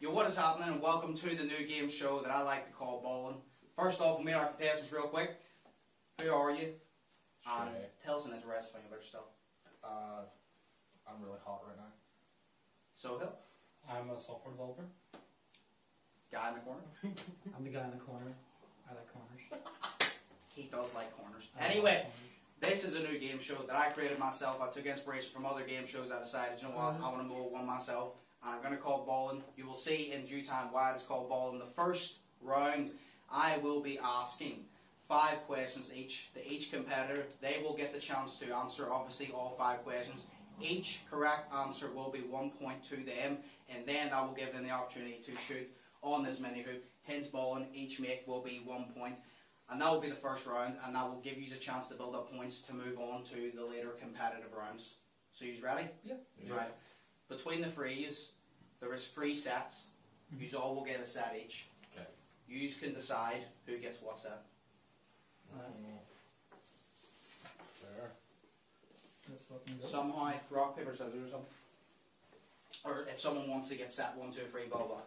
Yo, what is happening and welcome to the new game show that I like to call Ballin'. First off, we'll meet our contestants real quick. Who are you? And Shay. tell us an interesting thing about yourself. Uh, I'm really hot right now. Sohail, I'm a software developer. guy in the corner. I'm the guy in the corner. I like corners. He does like corners. I like Anyway, corners. this is a new game show that I created myself. I took inspiration from other game shows. I decided, you know what, I want to mold one myself. And I'm going to call Ballin'. You will see in due time why it's called Ballin'. The first round, I will be asking five questions each to each competitor. They will get the chance to answer, obviously, all five questions. Each correct answer will be one point to them, and then I will give them the opportunity to shoot on this mini hoop. Hence, balling, each make will be one point, and that will be the first round, and that will give you a chance to build up points to move on to the later competitive rounds. So, you ready? Yeah. Right. Between the threes, there is three sets. You all will get a set each. Okay. You can decide who gets what set. Uh, Mm. Fucking go. Somehow, rock, paper, scissors or something. Or if someone wants to get set one, two, three, blah, blah.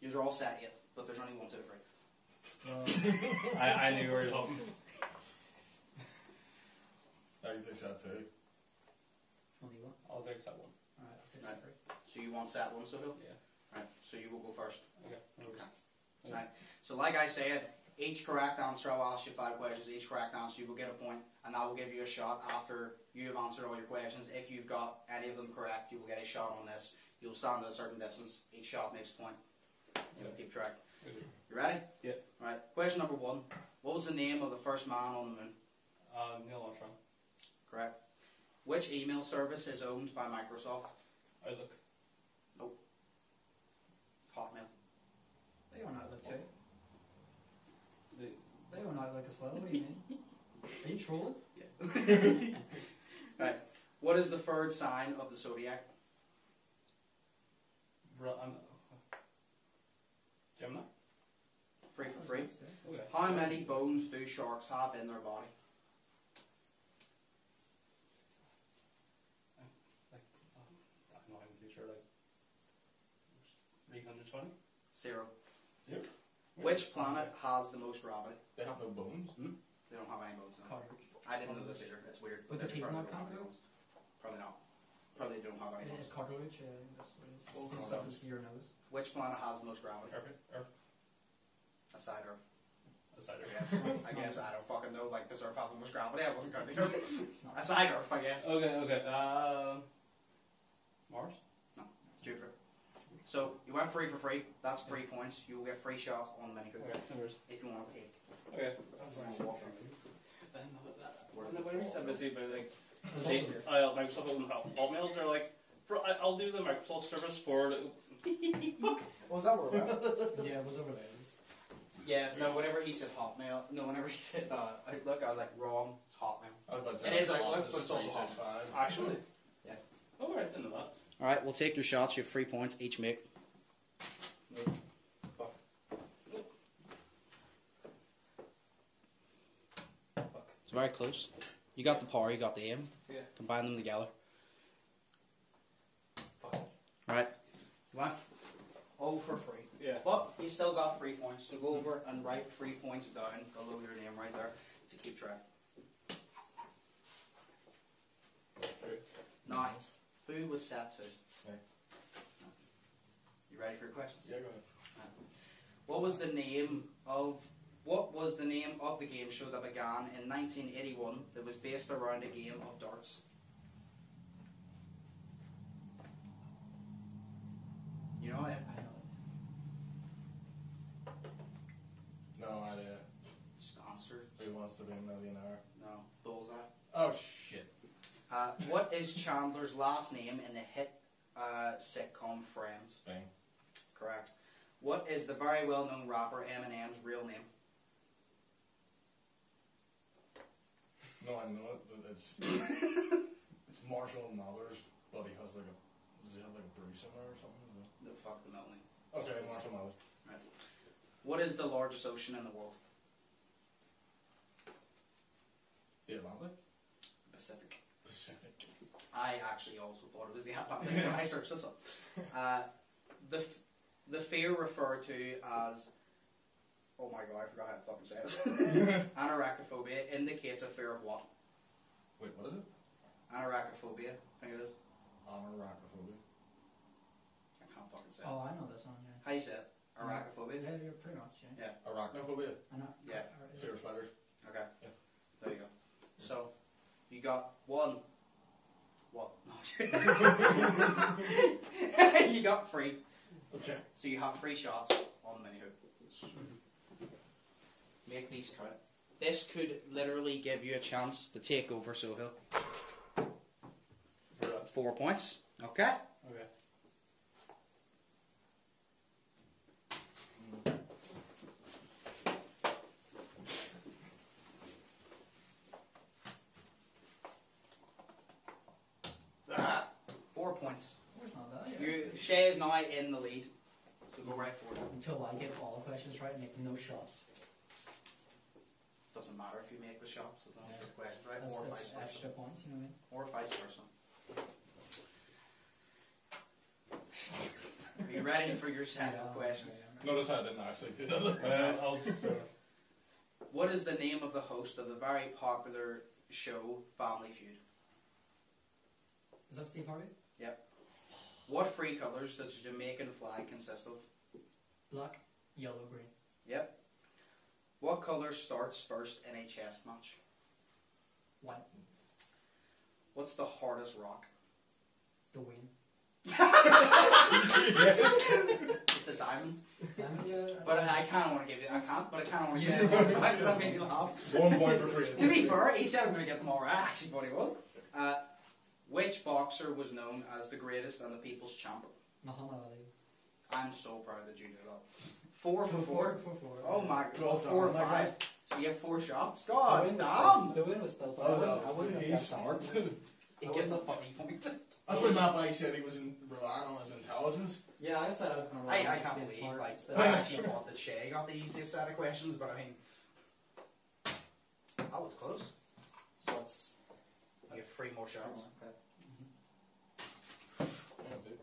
You're all set yet, but there's only one, two, three. Uh, I, I knew where you're hoping. I can take that too. funny what? I'll take that one. Alright, I'll take Right. So you want set one, Sohail? Yeah. Right, so you will go first. Okay. Okay. Right. So like I said, each correct answer, I'll ask you five questions. Each correct answer, you will get a point, and I will give you a shot after you have answered all your questions. If you've got any of them correct, you will get a shot on this. You'll stand at a certain distance. Each shot makes a point. You'll Okay. keep track. You ready? Yeah. Right. Question number one. What was the name of the first man on the moon? Uh, Neil Armstrong. Correct. Which email service is owned by Microsoft? Outlook. Hotmail. They own Outlook too. The, They own Outlook as well. What do you mean? Are you trolling? yeah. Right. What is the third sign of the zodiac? bro, I'm, um, uh, Gemini? Free for oh, free. Okay. How many bones do sharks have in their body? Like, oh, I'm not even too sure. Like, 320? Zero. Zero? Which planet has the most gravity? They have no bones. They don't have any bones. No. Cartridge. I didn't know this either. It's weird. But their They teeth probably not don't count though? Probably not. Probably don't have any It bones. is cartilage. Yeah, I think that's what it is. Oh, Some stuff that's- is your nose. Which planet has the most gravity? Perfect. Earth. Aside Earth. Aside I Earth. guess. I guess I don't fucking know. Like, does Earth have the most gravity? I wasn't counting Earth. It's not. Aside Earth, I guess. Okay, okay. Uh, Mars? No. Jupiter. So you went free for free. That's three points. You will get free shots on the mini hoop Okay, if you want to take. Okay. That's That's nice. Then, whenever you said busy, but like, It's they, also weird. uh, Microsoft open hotmails, they're like, for, I, I'll do the Microsoft service for the, Was that where? Yeah, it was over there. Yeah, no, whenever he said Hotmail, no, whenever he said uh, Outlook, I was like, wrong, it's Hotmail. I was about to say It is that's Outlook, but it's also 365. actually. Yeah. Oh, right, didn't know that. Alright, we'll take your shots. You have three points each make. It's very close. You got the par, you got the aim. Yeah. Combine them together. Right. You went f- oh for free. Yeah. But you still got three points, so go over and write three points down below your name right there to keep track. True. Now, who was set to? Me. You ready for your questions? Yeah, go ahead. What was the name of what was the name of the game show that began in 1981 that was based around a game of darts? You know it? I know. No idea. Just answer. Who wants to be a millionaire? No. Bullseye. Oh shit. Uh, what is Chandler's last name in the hit uh, sitcom Friends? Bing. Correct. What is the very well-known rapper Eminem's real name? No, I know it, but it's it's Marshall Mathers, but he has like a does he have like a bruise in there or something? The fuck the name. Okay, Marshall Mathers. What is the largest ocean in the world? The Atlantic. Pacific. Pacific. I actually also thought it was the Atlantic when I searched this up. Uh, the f- the fear referred to as oh my god, I forgot how to fucking say it. Anarachnophobia indicates a fear of what? Wait, what is it? Anarachnophobia. Think of this. Arachnophobia. I can't fucking say it. Oh, I know this one. Yeah. How you say it? Arachnophobia. Yeah, you're pretty much. Yeah. Arachnophobia. I. Yeah. Alright. Fear of spiders. Okay. Yeah. There you go. So you got one. You got three. Okay. So you have three shots on the mini hoop. Make these count. This could literally give you a chance to take over Sohail. For. Four points. Okay. Okay. Ah. Four points. It's not bad. Yeah. You Shay is now in the lead. So go right for it. Until I get all the questions right and make no shots. Doesn't matter if you make the shots as long as Yeah. the questions right. That's, or that's vice versa. extra points, you know what I mean? Or vice versa. Are you ready for your I set mean? of questions? Notice how I didn't actually do that. Uh, I'll just, uh, What is the name of the host of the very popular show Family Feud? Is that Steve Harvey? What three colours does the Jamaican flag consist of? Black, yellow, green. Yep. What colour starts first in a chess match? White. What's the hardest rock? The win. It's a diamond. Diamond, yeah. But I kind of want to give you. I can't. But I kind of want to give you. the fact that I made you laugh. One point for creativity. To be fair, he said I'm going to get them all right. I actually thought he was. Uh, which boxer was known as the greatest and the people's champ? Muhammad Ali. I'm so proud that you knew that. Four for So four. four, four, four. Oh my Well god, four oh or done. Oh five. So you have four shots. The God win was damn! still, the win was still That was fun. a I oh, wouldn't have he's guessed that smart. one. He gets a funny point. That's why Matt Bay said he was in, relying on his intelligence. Yeah, I said I was going to I, I can't believe like I actually thought that Shay got the easiest set of questions, but I mean that was close. So it's you have three more shots. Yeah, dude.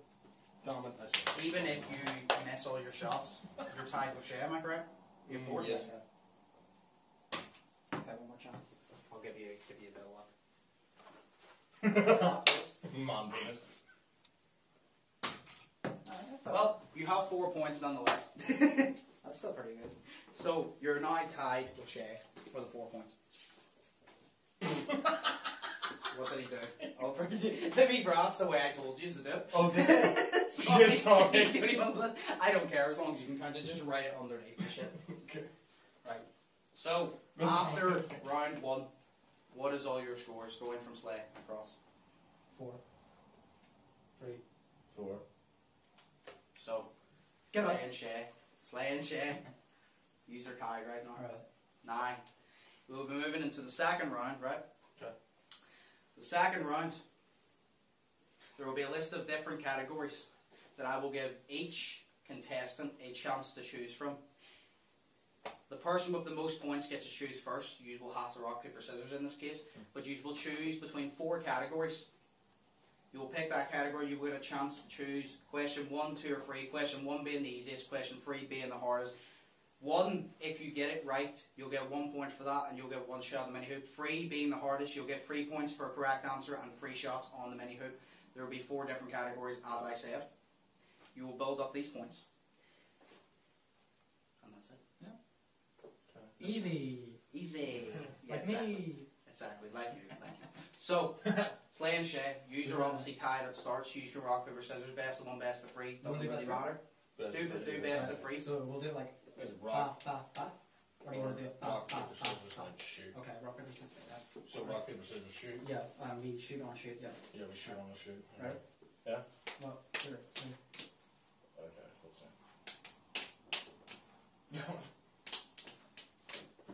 Damn it, I said. Even if you miss all your shots, you're tied with Shay, am I correct? You have four? Mm, yes. Okay, one more chance. I'll give you give you a bit of luck. Man, penis. Well, you have four points nonetheless. That's still pretty good. so you're now tied with Shay for the four points. what did he do? Oh, for, to be fair, that's the way I told you to do. Oh, did you? Sorry. Shit, sorry. I don't care as long as you can kind of just write it underneath the shit. Okay. Right. So after round one, what is all your scores going from Slay across? Four. Three. Four. So Get Slay up. and Shay, Slay and Shay, use are tied right now. Alright. Nine. We'll be moving into the second round, right? The second round, there will be a list of different categories that I will give each contestant a chance to choose from. The person with the most points gets to choose first. You will have to rock, paper, scissors in this case. But you will choose between four categories. You will pick that category. You will get a chance to choose question one, two, or three. Question one being the easiest, question three being the hardest. One, if you get it right, you'll get one point for that, and you'll get one shot on the mini hoop. Three being the hardest, you'll get three points for a correct answer and three shots on the mini hoop. There will be four different categories, as I said. You will build up these points, and that's it. Yeah. Easy. Easy. Yeah, Like exactly. me. Exactly, like you, like you. So, Slay and Shay, use are obviously tied at starts. Use your rock, paper, scissors, best of one, best of three. Wanna Doesn't do really best of matter. Best Do, of do best of three. So we'll do like Is it pa, rock, pa, pa? Or do you want to do pa, rock, pa, paper, pa, scissors, pa? and shoot. Okay, rock, paper, scissors. like that. So rock, paper, scissors, shoot. Yeah, um, we shoot on shoot, yeah. Yeah, we shoot on the shoot. Right. Yeah. Well, sure. yeah. Okay, let's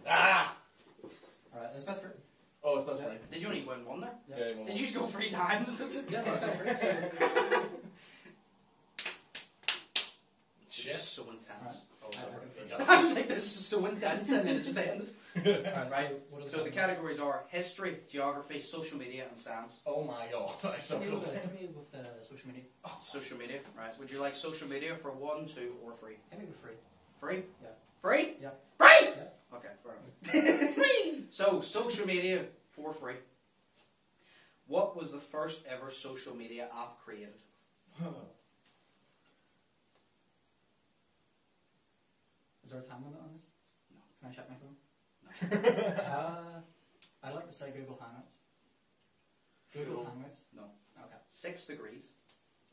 ah! Alright, that's best for. Oh, it's best Yeah. friend. Did you only win one there? Yeah. Yeah, you won Did one. you just go three times? Yeah, that's best for. This is so intense. Oh, I- I sorry. can You feel got I was like, this is so intense, and then it just ended. Right. So, what are So the categories? categories are history, geography, social media, and science. Oh my god, I suck Hit at me with, the, hit me with the social media. Oh, Social media, right? Would you like social media for one, two, or free? Hit me with free. Free? Yeah. Free? Yeah. Free? Yeah. Okay, fair enough. free! So, social media for free. What was the first ever social media app created? Is there a time limit on this? No. Can I check my phone? uh, I'd like to say Google Hangouts. Google Google. Hangouts? No. Okay. Six degrees.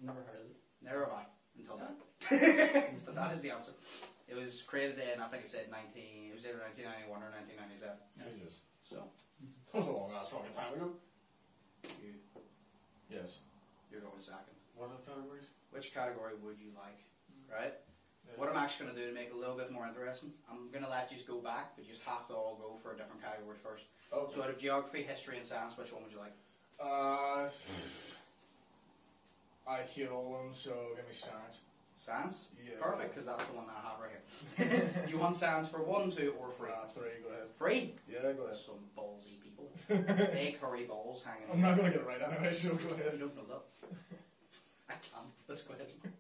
Never heard of it. Never have I until now. but that is the answer. It was created in, I think it said 19, it was either 1991 or 1997. Jesus. So, That was a long ass fucking time ago. you, Yes. you're going second. What are the categories? Which category would you like? Right? What I'm actually going to do to make it a little bit more interesting, I'm going to let you go back, but you just have to all go for a different category first. Oh, So out of geography, history, and science, which one would you like? Uh, I hate all of them, so give me science. Science? Yeah. Perfect, because that's the one that I have right here. you want science for one, two, or free? Uh, three, go ahead. Three? Yeah, go ahead. Some ballsy people. Big hurry balls hanging I'm not gonna get it right anyway, so go You ahead. don't know that. I can't. Let's go question.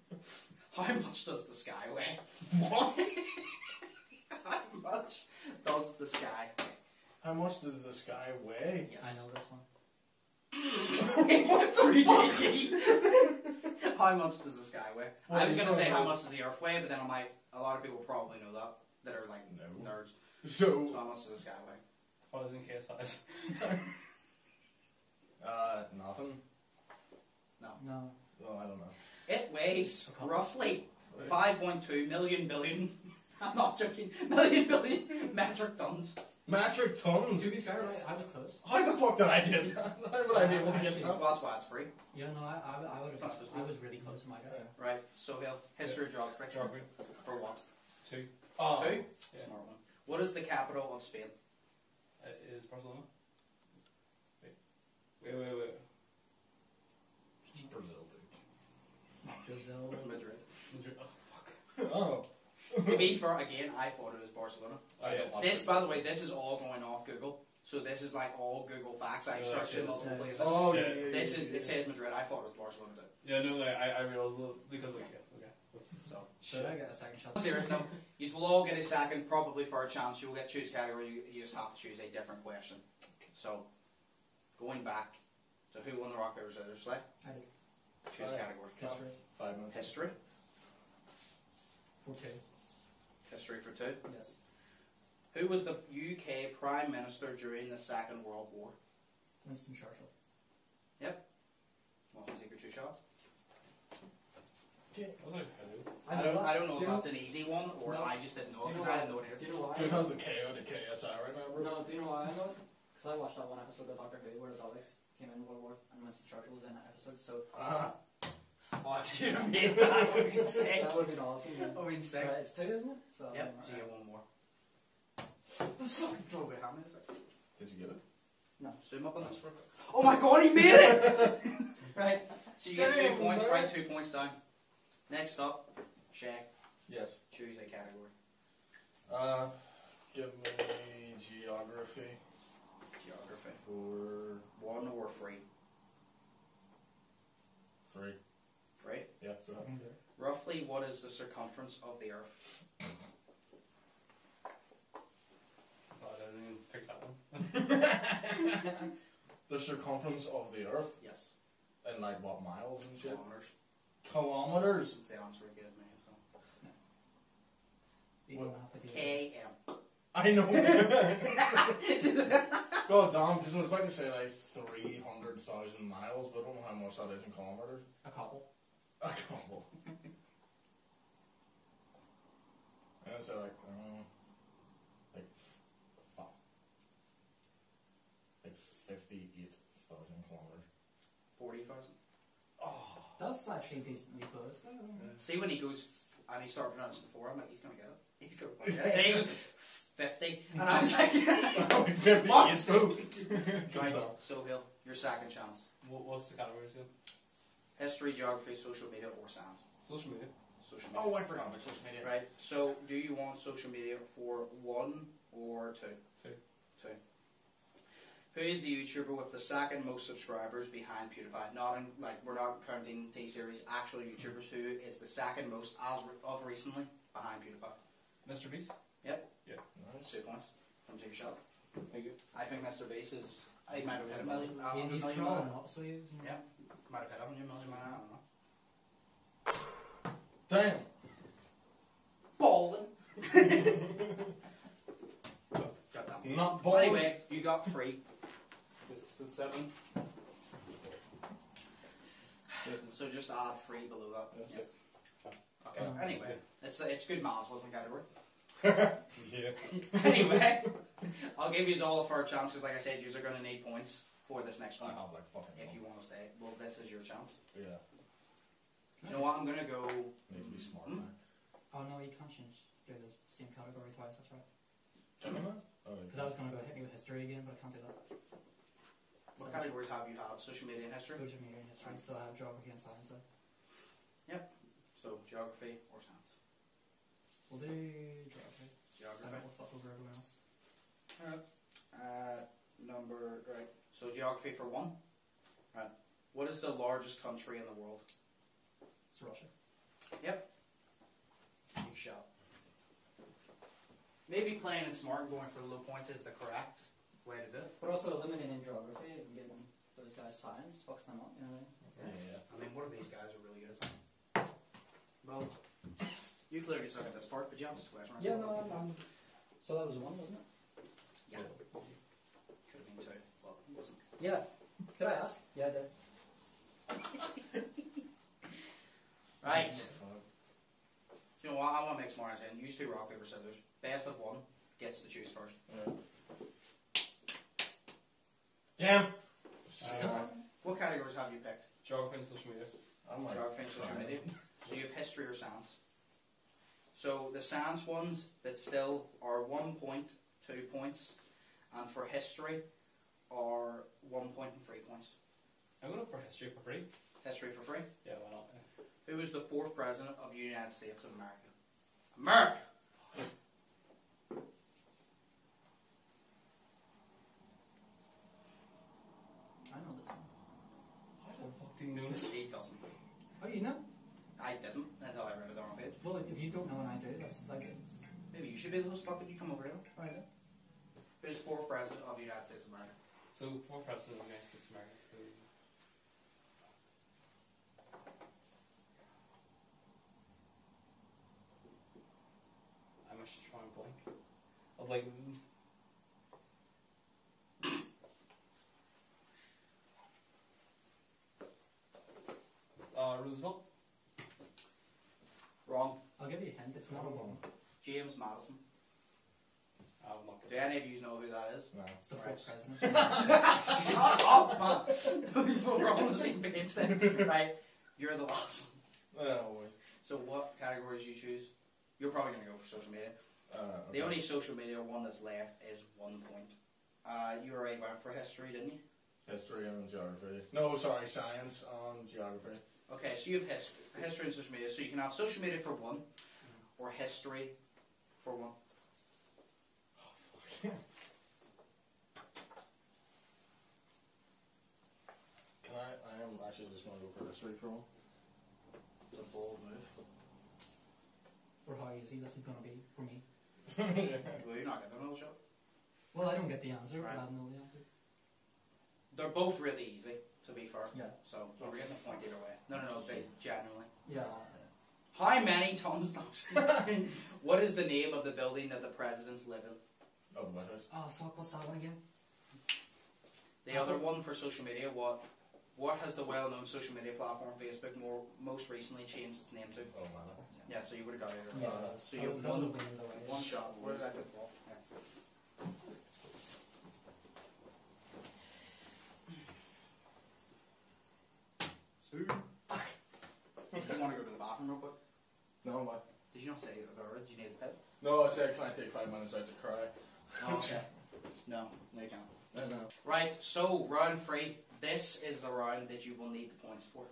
How much does the sky weigh? What? How much does the sky weigh? How much does the sky weigh? weigh? I know this one. what 3 kg? how much does the sky weigh? What I was going to say how much does the Earth weigh, but then I might. A lot of people probably know that that are like No. nerds. So, So how much does the sky weigh? Thousand K size. uh, nothing. No. No. Well, I don't know. It weighs roughly 5.2 million billion. I'm not joking. Million billion metric tons. Metric tons. To be fair, I, I was close. How the fuck did I get that? How would I be able to get Well, that's why it's free, Yeah, no, I, I, I would have. supposed to I was really close in my guess. right? Sohail, history, or geography. Geography. For what? Two. Oh, Two. Yeah. Smart one. What is the capital of Spain? It is Barcelona. Wait. Wait, wait, wait. it's Brazil, dude. It's not Brazil. It's Madrid. Madrid. Oh, fuck. Oh. to be fair, again, I thought it was Barcelona. Oh, yeah. This, by the way, this is all going off Google. So this is like all Google facts. I oh, Yeah, searched in yeah. multiple Yeah. places. Oh, yeah, Yeah. yeah, yeah. This is yeah. it says Madrid. I thought it was Barcelona. Too. Yeah, no, like, I, I realized it because, like, yeah, okay. Oops. So Should I get a second chance? serious now. You will all get a second, probably for a chance. You will get choose category. You, you just have to choose a different question. So going back to who won the rock paper scissors slay. I do. Choose Alright. category. History. Five minutes. History. For two. History for two. Yes. Who was the UK Prime Minister during the Second World War? Winston Churchill. Want to take your two shots? I was like, hello. I don't. I don't know if that's an easy one or No. I just didn't know Do you because know I why? didn't know it. Do you know why? Dude has the K or the KSI, remember? No, do you know why I know it? Because I watched that one episode of Doctor Who where the Daleks came in World War and Winston Churchill was in that episode. So Ah. Oh, if you made that, I would be sick. that would have been awesome. Yeah. I would be sick. Right, it's two, isn't it? So Yep. um, So you get one more. The fuck drove it. How many is it? Did you get it? No. Zoom up on this. real quick. Oh my god, he made it! right. So you get two Damn, points. man. Right, two points down. Next up, Shaq. Yes. Choose a category. Uh, give me geography Geography. for One or free. Three. Free. Yeah, so. I can do it. Roughly, what is the circumference of the Earth? Oh, I didn't even pick that one. The circumference of the Earth Yes. in like what miles and shit? Kilometers. Kilometers. That's the answer he gave me. So. You don't have to do it. KM. I know. God damn, because I was about to say like 300,000 miles, but I don't know how much that is in kilometers. A couple. A couple. And I say like, um, like, fuck. Like 58,000 kilometers. 40,000. Oh. That's actually decently close though. See when he goes and he starts pronouncing the four, I'm like, he's gonna get it. He's gonna get it. And he was 50, and I was like, like 58 What? so. right. Sohail, your second chance. What, what's the categories again? History, geography, social media, or science. Social media. Social oh, media. Oh, I forgot about social media. Right. So, do you want social media for one, or two? Two. Two. Who is the YouTuber with the second most subscribers behind PewDiePie? Not in, like we're not counting T series. Actual YouTubers. Who is the second most as of recently behind PewDiePie? Mr. Beast. Nice. Two points. Come take a shot. Thank you. I think Mr. Beast is. He might have hit a million. He- Uh, hundred he's million crawling up, so he is. you know. Yeah. Might have hit a hundred million man. I don't know. Damn. Balling. got that. one. Not But balling. anyway, you got three. This is a seven. So just add three below that. Yeah. six. Okay. Um, Anyway, it's it's good maths, wasn't category. yeah. anyway, I'll give you all a fair chance because, like I said, you are going to need points for this next I one have like fucking. if you want to stay. Well, this is your chance. Yeah. You know what? I'm going to go. Need to be smart. Hmm? now. Oh no, you can't change. Do the same category twice. That's right. Can you? Oh, Because I was gonna go hit me with history again, but I can't do that. What categories have you had? Social media and history. Social media and history. So I have geography and science Though. Yep. So geography or science. We'll do geography. So Geography. we'll fuck over everyone else. Uh, number right. So geography for one. Right. What is the largest country in the world? It's Russia. Yep. Big shot. Maybe playing it smart and going for the low points is the correct way to do it. But also eliminating geography and getting those guys science fucks them up. You know what I mean? Yeah. I mean, what if these guys are really good at science? Well, you clearly suck at this part, but you have to swear. Yeah, no, I'm, I'm. So that was one, wasn't it? Yeah. Could have been two, but it wasn't. Yeah. Did I ask? Yeah, I did. Right. Fuck. You know what? I want to make smart in. Use two rock, paper, scissors. Best of one gets to choose first. Yeah. Damn. Uh, What categories have you picked? Geography and social media. I'm like. Geography and social media. So you have history or science. So the science ones that still are one point, two points, and for history are one point and three points. I'm going for history for free. History for free. Yeah, why not? Who was the fourth president of the United States of America? America! I know this one. How the fuck do you know this? He doesn't. Oh, you know? I didn't until I read it on a page. Well, if you don't know and I do, that's like it's. Maybe you should be the host. Fuck it, you come over here. Right. then. Who's the fourth president of the United States of America? So, four president of the United States of America. I'm actually trying to blank. Of like. Uh, Roosevelt? Wrong. I'll give you a hint. It's not a woman. James Madison. I'm not Do any of you know who that is? No. It's the Right. fourth president. Shut up, man. We're on the same page then. Right. You're the last one. Oh. So what categories you choose? You're probably going to go for social media. Uh, The only social media one that's left is one point. Uh, you already went for history, didn't you? History and geography. No, sorry, science and geography. Okay, so you have his- history and social media. So you can have social media for one, or history for one. Oh, fuck. Can I? I am actually just going to go for history for one. It's a bold move. Or how easy this is going to be for me. Well, you're not getting another shot. Well, I don't get the answer, Right. but I know the answer. They're both really easy, to be fair. Yeah. So you're getting a point either way. No, no, no, but genuinely. Yeah. How many tons? what is the name of the building that the presidents live in? Oh, the White House. Oh fuck! What's that one again? The other one for social media, what what has the well-known social media platform Facebook more most recently changed its name to? Oh, man. Yeah, so you would have got it. Yeah. Uh, that's, so you was, have that was one- win either. One shot. Where did I put the ball? Yeah. Did you want to go to the bathroom real quick? No, my. Did you not say the word? Did you need the piss? No, I said, can I take five minutes out to cry? Oh, okay. No, no, you can't. No, no. Right, so round three. This is the round that you will need the points for.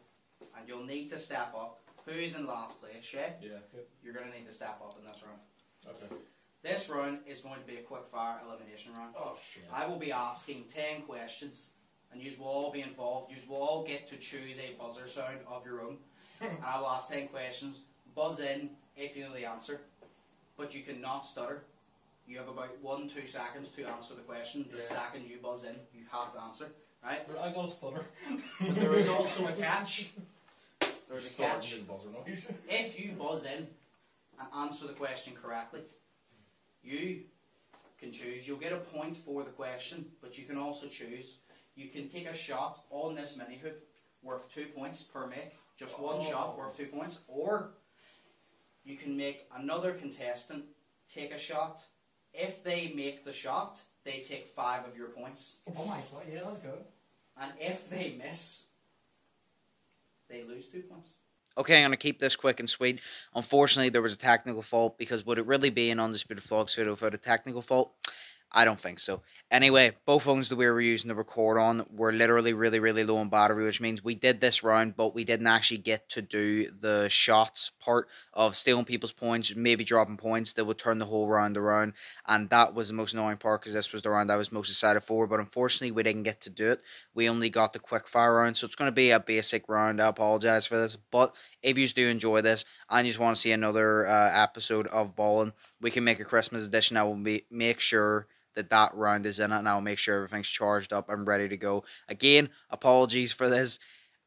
And you'll need to step up. Who's in last place, Shay? Yeah. You're going to need to step up in this round. Okay. This round is going to be a quick fire elimination round. Oh shit. I will be asking 10 questions, and you will all be involved. You will all get to choose a buzzer sound of your own. and I will ask 10 questions. Buzz in if you know the answer, but you cannot stutter. You have about one, two seconds to answer the question. The Yeah. second you buzz in, you have to answer. Right? But I got a stutter. But there is also a catch. There's a Starting catch. with buzzer noise. If you buzz in and answer the question correctly, you can choose. You'll get a point for the question, but you can also choose. You can take a shot on this mini hoop worth two points per make, just one Oh. shot worth two points, or you can make another contestant take a shot. If they make the shot, they take five of your points, Oh my god, yeah, let's go. and if they miss, they lose two points. Okay, I'm going to keep this quick and sweet. Unfortunately, there was a technical fault because would it really be an Undisputed Vlogs video without a technical fault? I don't think so. Anyway, both phones that we were using to record on were literally really, really low on battery, which means we did this round, but we didn't actually get to do the shots part of stealing people's points, maybe dropping points that would turn the whole round around. And that was the most annoying part because this was the round I was most excited for. But unfortunately, we didn't get to do it. We only got the quick fire round, so it's going to be a basic round. I apologize for this, but if you do enjoy this and you just want to see another uh, episode of Ballin, we can make a Christmas edition. I will be, make sure that that round is in it, and I'll make sure everything's charged up and ready to go. Again, apologies for this.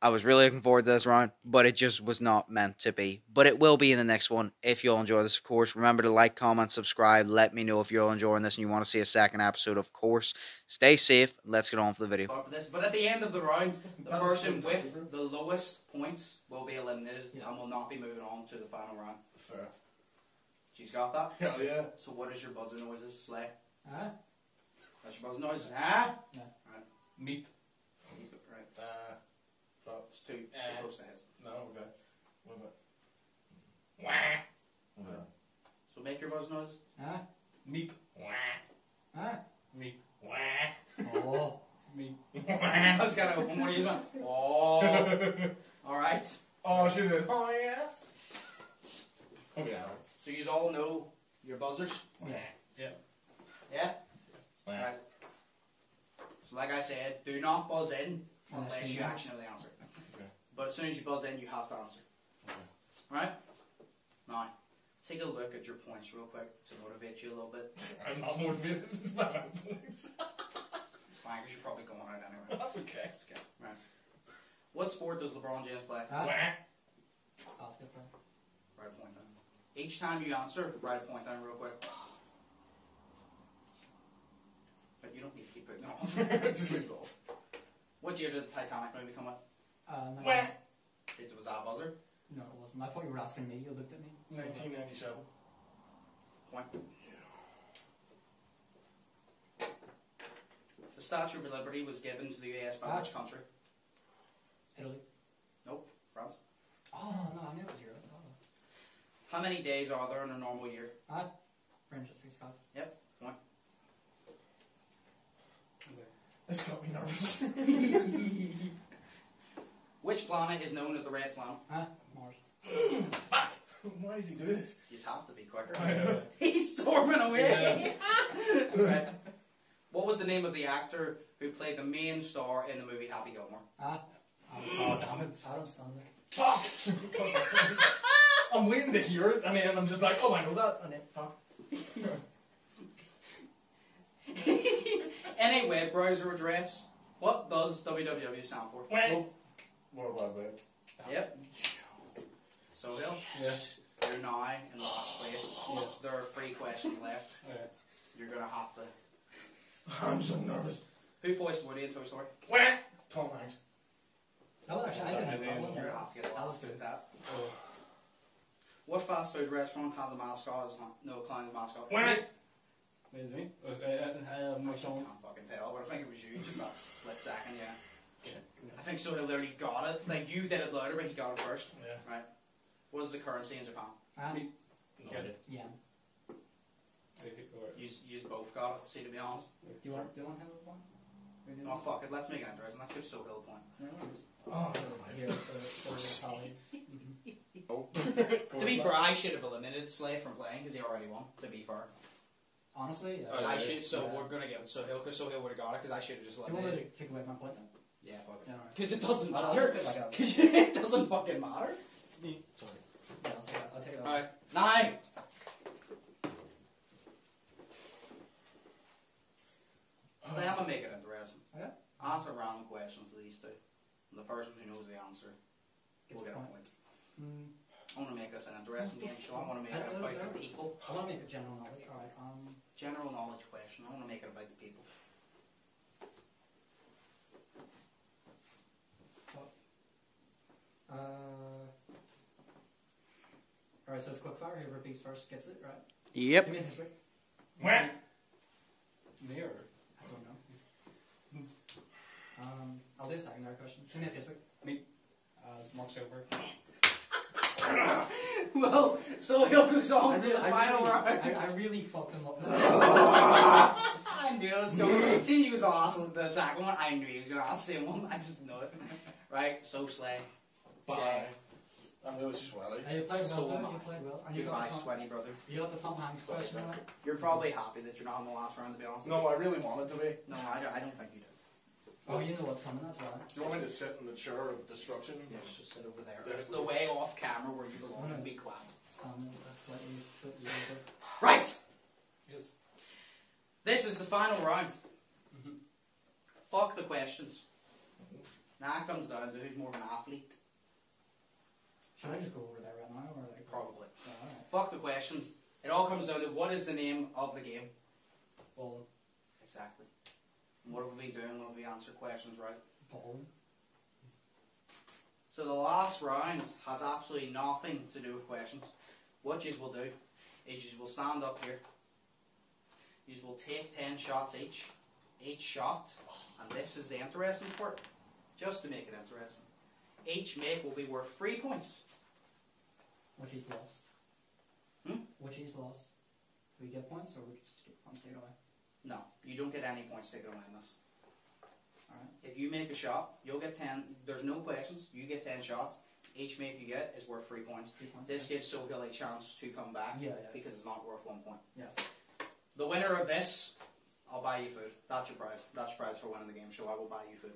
I was really looking forward to this round, but it just was not meant to be. But it will be in the next one if you'll enjoy this, of course. Remember to like, comment, subscribe. Let me know if you're enjoying this and you want to see a second episode, of course. Stay safe. Let's get on for the video. Talk about this. But at the end of the round, the person with the lowest points will be eliminated Yeah. and will not be moving on to the final round. Fair. She's got that. Hell yeah. So what is your buzzer noises, Slay? Ah, That's your buzzer noises, huh? Meep. Right. Uh, fuck. It's too, it's Uh. too close to his. No, okay. What about? Wah. Okay. So make your buzzer noises. ah, Meep. Wah. ah. Meep. Wah. Oh, Meep. I was gonna open one of these. one. Oh, all right. oh, she did. Oh yeah. Okay. So you all know your buzzers. Yeah. Yeah. Wah. Right. So like I said, do not buzz in Unless unless you you know. actually know the answer. Okay. But as soon as you buzz in, you have to answer. Okay. Right? Now, take a look at your points real quick to motivate you a little bit. I'm not motivated by my points. It's fine because you're probably going out anyway. That's okay. It's good. Right. What sport does LeBron James play? Wah. Basketball. Write a point down. Each time you answer, write a point down real quick. But you don't need to keep putting it on. Just leave it off. What year did the Titanic movie come out? Uh, no, Wah. It was that buzzer. no, it wasn't. I thought you were asking me. You looked at me. So, 1997. Point. The Statue of Liberty was given to the US by Ah. which country? Italy. Nope. France. Oh no, I knew it was Europe. Oh. How many days are there in a normal year? Ah, very interesting stuff. This got me nervous. Which planet is known as the red planet? Ah, Mars. Fuck. Why does he do this? You just have to be quicker. I know. He's storming away. right. What was the name of the actor who played the main star in the movie Happy Gilmore? Ah, Adam, oh, damn it. Adam Sandler. Fuck. I'm waiting to hear it, and then I'm just like, oh, I know that, and then fuck. Any web browser address. What does www stand for? Wah. World Wide Web. Yep. Sohail, Yeah. you're now in the last place. Yeah. There are three questions left. Yeah. You're gonna have to. I'm so nervous. Who voiced Woody in Toy Story? Wah. Tom Hanks. That was actually, I didn't I know mean, that one. You're gonna have to get a That lot was to good. that. Oh. What fast food restaurant has a mascot? As no clown's mascot. Wah. Wait, is it me? Okay, uh, uh, I McDonald's. can't fucking tell, but I think it was you. Just that split second, yeah. Yeah. I think so. He literally got it. Like you did it louder, but he got it first. Yeah. Right. What is the currency in Japan? Ah, Me. No Yeah. idea. yeah. Okay. You you both got it. See, to be honest. Do you want, do you want him with one? We do No, fuck it. Let's make it interesting. Let's give Sohail a point. No, no, just- Oh, never mind. Here, so, so we're tally. Mhm. Oh. To be fair, I should have eliminated Slay from playing because he already won. To be fair, Honestly, yeah. Oh, I yeah. should. So Yeah. we're gonna give it. So he'll. So he would have got it because I should have just Do you want me it. to take away my point then? Yeah, fuck it. Yeah, alright. Because it doesn't I'll- I'll matter. just it like. Because it doesn't fucking matter. Sorry. Yeah, I'll take it. I'll take it. Alright, nine. So I'm gonna make it interesting. Okay. Answer random questions to these two. And the person who knows the answer Gets will the get a point. point. Mm, I want to make this an interesting What the game show. I want to make it don't about the people. I want to make it general knowledge. Alright. Um. General knowledge question. I want to make it about the people. Uh. Alright, so it's quick fire. Whoever beats first gets it, right? Yep. Give me the history. When? Me or I don't know. Um, I'll do a secondary question. Give me the history. uh, it's Mark Silver. well, so he'll goes on to really- the final really, round. I, I really fucking love I knew it was going. See, he was awesome the second one. I knew he was going to ask the same one. I just know it. Right, so Slay. Bye. I'm really sweaty. Hey, you played well, So though. am I. You played well. And you Goodbye, got, the Tom, sweaty brother. you got the Tom Hanks question right. You're probably happy that you're not in the last round, to be honest. No, I really wanted to be. No, I don't, I don't think you do. Oh, you know what's coming, that's why. Do you want me to sit in the chair of destruction? Yes, just sit over there. Yeah. The way off camera where you belong and be quiet. Stand a slightly foot over. Right! Yes. This is the final round. Mhm. Fuck the questions. Now it comes down to who's more of an athlete. Should I just go over there right now, or like? Probably. Yeah, alright. Fuck the questions. It all comes down to what is the name of the game. Bowling. Exactly. What have we been doing when we answer questions right? Bowling. So the last round has absolutely nothing to do with questions. What you will do is you will stand up here. You will take ten shots each. Each shot, and this is the interesting part, just to make it interesting. Each make will be worth three points. Which he's lost. Hmm? Which he's lost. Do we get points, or we just get points taken away? No, you don't get any points taken away in this. Alright. If you make a shot, you'll get ten. There's no questions. You get ten shots. Each make you get is worth three points. Three points. This gives Sohail a chance to come back. Yeah, yeah. because it's not worth one point. Yeah. The winner of this, I'll buy you food. That's your prize. That's your prize for winning the game show. I will buy you food.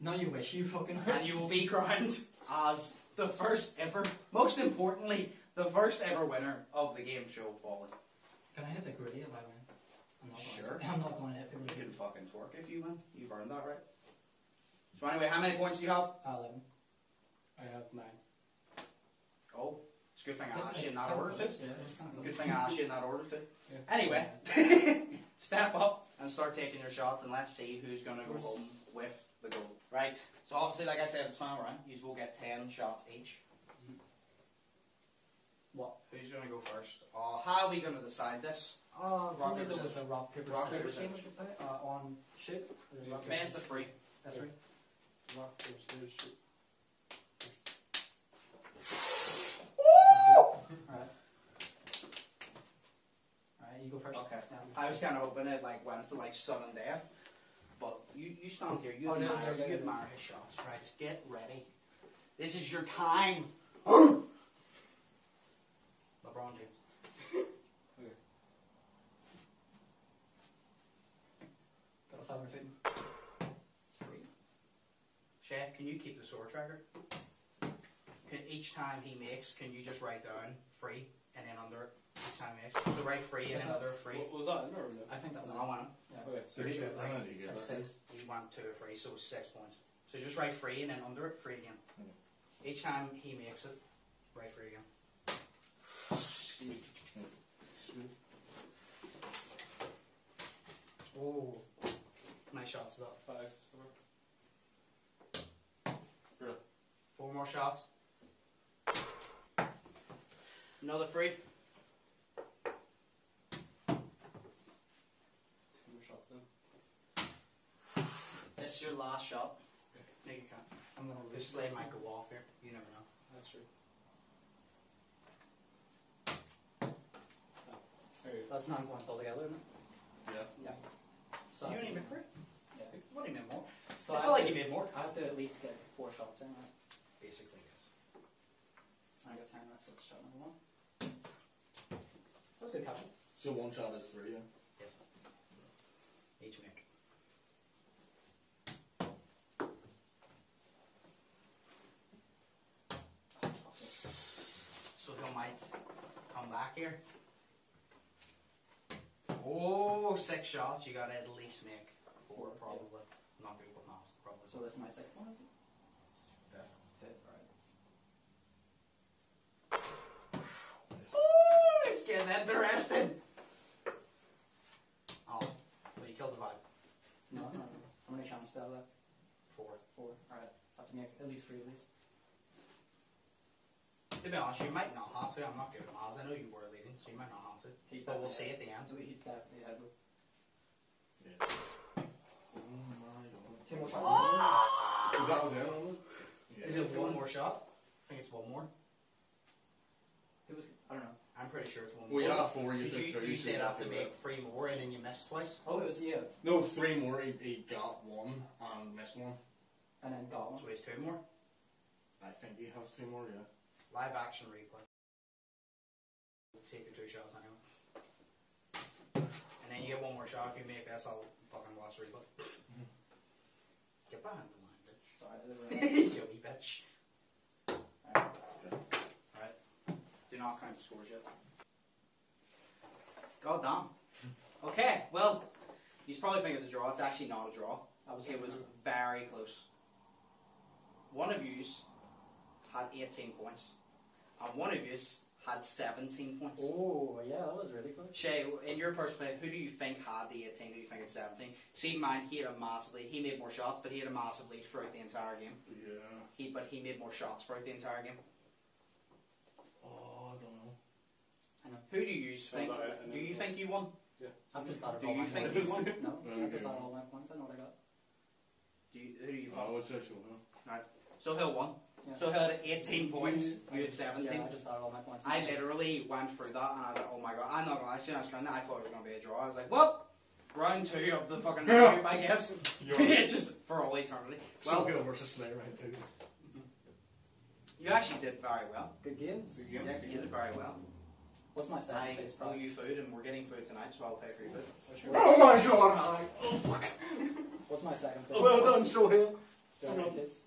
No, you wish you fucking. and you will be crowned as the first ever, most importantly, the first ever winner of the game show, Ballin. Can I hit the gritty if I win? I'm not going Sure. I'm not going to hit the You gritty. can fucking torque if you win. You've earned that, right? So anyway, how many points do you have? Uh, Eleven. I have nine. Oh, it's a good thing I asked you in that order, too. close, Yeah, it's kind of Good thing I asked you in that order, too. Anyway, step up and start taking your shots, and let's see who's going to go home with the goal. Right. So obviously, like I said, it's final round. You will get ten shots each. What? Who's going to go first? Uh, how are we going to decide this? Uh, Rock, only paper, there was a rock paper Rock, scissors game we could play uh, on shoot. or rock, paper, Best of three. That's right. Rock, paper, scissors, shoot. Alright. Alright, you go first. Okay. Yeah. I was kind of hoping it like went to like sudden death, but you you stand here. You Oh, no, admire, no, no, you no. admire his shots. Right. Get ready. This is your time. LeBron James. Got a five. It's free. Shay, can you keep the score tracker? Can, each time he makes, can you just write down free and then under it? Each time he makes. So write free and then under free. What was that? in or no? I think that was I one. Yeah. Okay. So you do it How free. many do you get? That's six. He went two or free, so six points. So just write free and then under it, free again. Each time he makes it, write free again. Oh. Nice shots, though. Five. Silver. Four more shots. Another free. Two more shots in. This is your last shot. Make it count. I'm gonna Because Slay might go off here. You never know. That's true. Oh. There you go. That's nine points altogether, isn't it? Yeah. Yeah. So you only made three? Yeah. What do you made more? So I I feel like to- you made more. I have to at least get four shots in, right? Basically, yes. I got ten, that's shot number one. That was good caption. So one shot is three, yeah? Yes. Each make. So he might come back here. Oh, six shots. You gotta at least make four, probably. Not good with maths, probably. So that's my second one, is it? Fifth, right. Oh, it's getting interesting. Oh, well, you killed the vibe. No, no, no. How many shots still left? Four. Four. Alright. Have to make at least three of these. To be honest, you might not have to. I'm not good at maths. I know you were leading, so you might not have to. He's But we'll see at the end. So he's definitely ahead with Yeah. Oh my god. two more shots. Oh! Is that was it, wasn't it? Yeah. Is it one more shot? I think it's one more. Who was? I don't know. I'm pretty sure it's one Well, more. you had four, you Because said you, two. you so said I have have to to make three more and then you missed twice. Oh, it was you, No, three more. He, he got one and missed one. and then got one. So it's two more. I think he has two more, yeah. Live action replay. We'll take your two shots anyway. And then you get one more shot. If you make this, I'll fucking watch the replay. Behind the line, bitch. Sorry, I didn't you bitch. Alright. Right. Do not count the scores yet. God damn. Okay, well, you probably think it's a draw. It's actually not a draw. I was It was very close. One of yous had 18 points, and one of yous had 17 points. Oh, yeah, that was really close. Shay, in your perspective, who do you think had the 18? Who do you think had 17? See, mine, he had a massive lead. He made more shots, but he had a massive lead throughout the entire game. Yeah. He, but he made more shots throughout the entire game. Oh, I don't know. I know. Who do you think? Sounds alright, I Do know. you think you won? Yeah. I've just started Do all you my think points. you won? No, I've just Okay. started all my points. I know what I got. Do you, who do you oh, think? I think? would say so, no. Sohail won. Yeah. Sohail had 18 points. You had 17. Yeah, I just started all my points. I literally went through that and I was like, oh my god, I'm not gonna lie, as soon as I was trying that, I thought it was gonna be a draw. I was like, well, round two of the fucking group, I guess. You're Just for all eternity. Well, Well, versus Slayer right too. Mm-hmm. you actually did very well. Good games. Yeah, you did very well. What's my second I place owe you food and we're getting food tonight, so I'll pay for your food. Oh, oh my god, Alec. Oh, What's my second place? Well done, Sohail. Do I get this?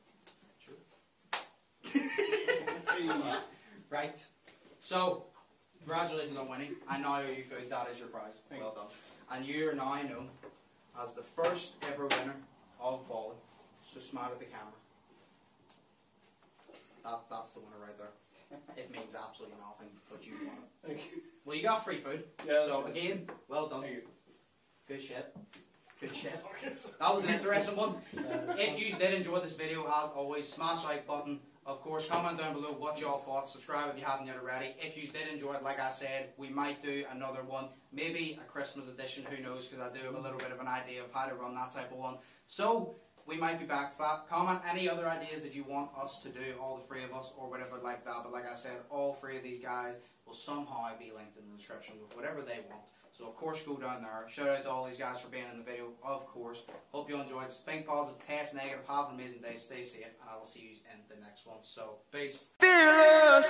Right. So, congratulations on winning. I now owe you food. That is your prize. Well done. And you are now known as the first ever winner of Ballin. So smile at the camera. That, that's the winner right there. It means absolutely nothing, but you won it. Thank you. Well, you got free food. Yeah, So again, well done. Thank you. Good shit. Good shit. That was an interesting one. If you did enjoy this video, as always, smash like button. Of course, comment down below what y'all thought. Subscribe if you haven't yet already. If you did enjoy it, like I said, we might do another one. Maybe a Christmas edition, who knows, because I do have a little bit of an idea of how to run that type of one. So, we might be back for that. Comment any other ideas that you want us to do, all the three of us, or whatever like that. But like I said, all three of these guys will somehow be linked in the description with whatever they want. So of course go down there. Shout out to all these guys for being in the video, of course. Hope you enjoyed. Think positive, test negative, have an amazing day, stay safe, and I will see you in the next one. So peace. fearless.